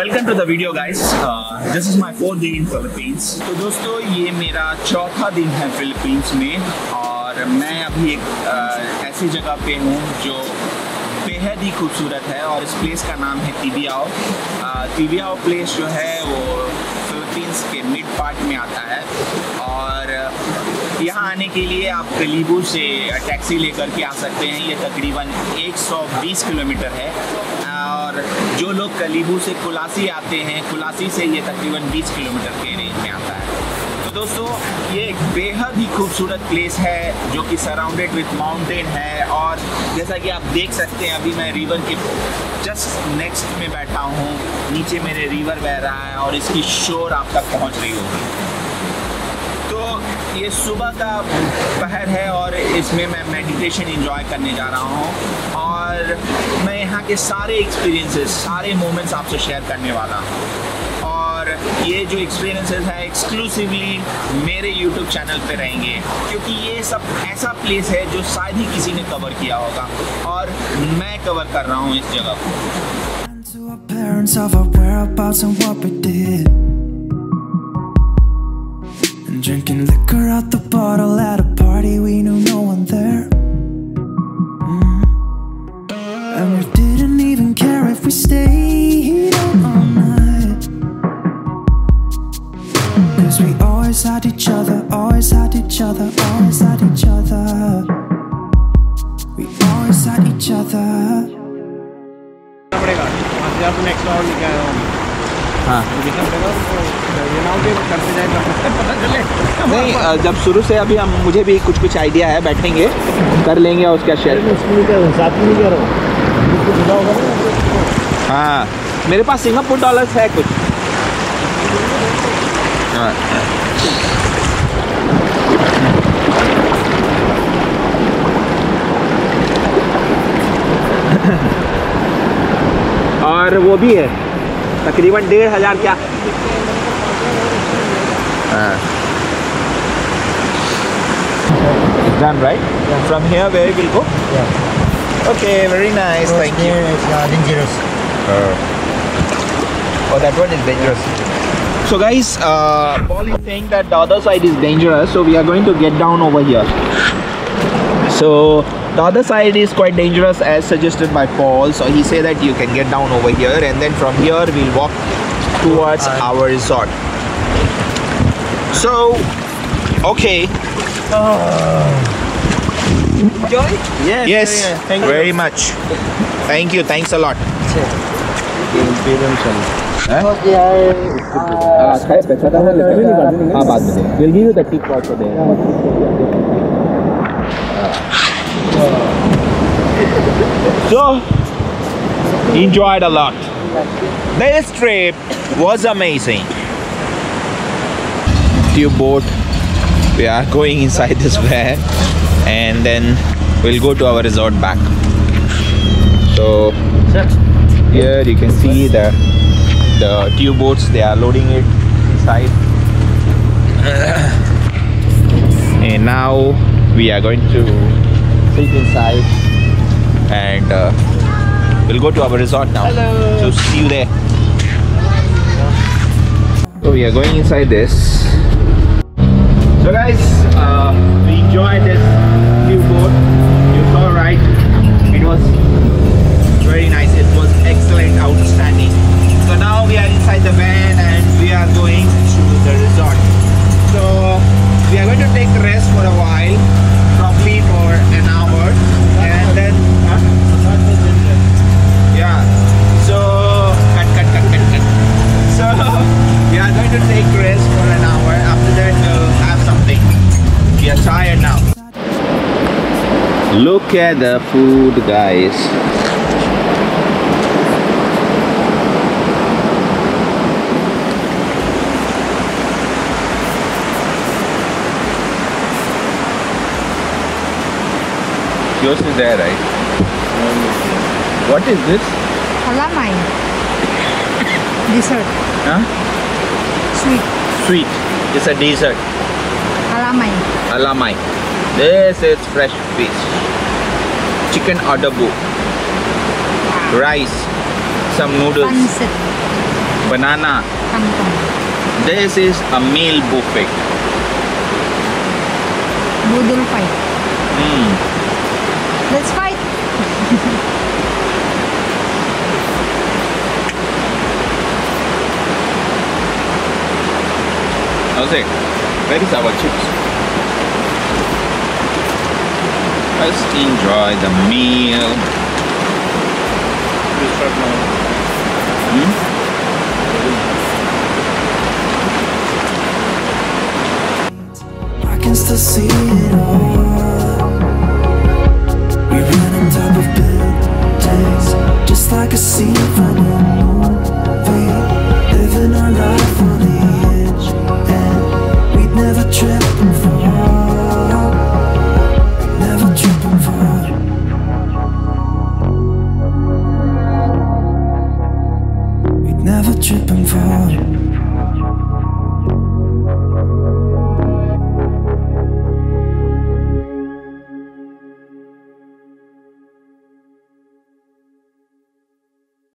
The video guys this is my fourth day in Philippines तो दोस्तों ये मेरा चौथा दिन है फिलीपींस में और मैं अभी एक uh, ऐसी जगह पे हूँ जो बेहद ही खूबसूरत है और इस प्लेस का नाम है तिबियाओ तिबियाओ प्लेस जो है वो फिलीपींस के मिड पार्ट में आता है और यहाँ आने के लिए आप कलीबू से टैक्सी लेकर के आ सकते हैं। ये तकरीबन 120 किलोमीटर है। और जो लोग कलीबू से कुलासी आते हैं, कुलासी से ये तकरीबन 20 किलोमीटर के रेंज में आता है। तो दोस्तों, ये एक बेहद ही खूबसूरत प्लेस है जो कि सराउंडेड विथ माउंटेन है और जैसा कि आप देख सकते हैं, अभी मैं रिवर के जस्ट नेक्स्ट में बैठा हूँ, नीचे मेरे रिवर बह रहा है और इसकी शोर आप तक पहुँच रही होगी। ये सुबह का पहर है और इसमें मैं मेडिटेशन एंजॉय करने जा रहा हूँ। और मैं यहाँ के सारे एक्सपीरियंसेस सारे मोमेंट्स आपसे शेयर करने वाला हूँ। और ये जो एक्सपीरियंसेस है एक्सक्लूसिवली मेरे यूट्यूब चैनल पे रहेंगे। क्योंकि ये सब ऐसा प्लेस है जो शायद ही किसी ने कवर किया होगा। और मैं कवर कर रहा हूँ इस जगह को। And drinking liquor out the bottle at a party we knew no one there. Mm. And we didn't even care if we stayed out all night. Cause we always had each other, always had each other, always had each other. We always had each other. पड़ेगा वहाँ से आप next और लेके आया हूँ हाँ। नहीं जब शुरू से अभी हम, मुझे भी कुछ कुछ आइडिया है, बैठेंगे, कर लेंगे और उसका शेयर हाँ। मेरे पास सिंगापुर डॉलर्स है कुछ। हाँ। और वो भी है। तकरीबन डेढ़ हजार क्या हाँ done right from here where we'll go okay very nice thank you dangerous Oh, that one is dangerous. So guys, uh, Paul is saying that the other side is dangerous, so we are going to get down over here. So the other side is quite dangerous as suggested by Paul. So he said that you can get down over here and then from here we'll walk towards uh, our resort. So, okay. Uh, enjoy yes Yes, thank you very much. Thank you. Thanks a lot. We'll give you the tip also there. So, enjoyed a lot. This trip was amazing. Tube boat. We are going inside this van and then we'll go to our resort back. So, here you can see the the tube boats they are loading it inside and now we are going to sit inside. And uh, we'll go to our resort now. So see you there. So we are going inside this. So guys uh, we enjoyed this tube boat. You saw right? It was very nice. It was excellent, outstanding. So now we are inside the Look at the food, guys. Yours is there, right? What is this? Halamay. Dessert. Huh? Sweet. Sweet. It's a dessert. Halamay. Alamai. This is fresh fish. Chicken adobo. Rice. Some noodles. Banana. This is a meal buffet. Boodle fight. Mm. Let's fight! Jose, where is our chips? Let's enjoy the meal. Hmm? I can still see it all. We ran on top of buildings, just like a scene from a movie. Living our life on the edge, and we'd never trip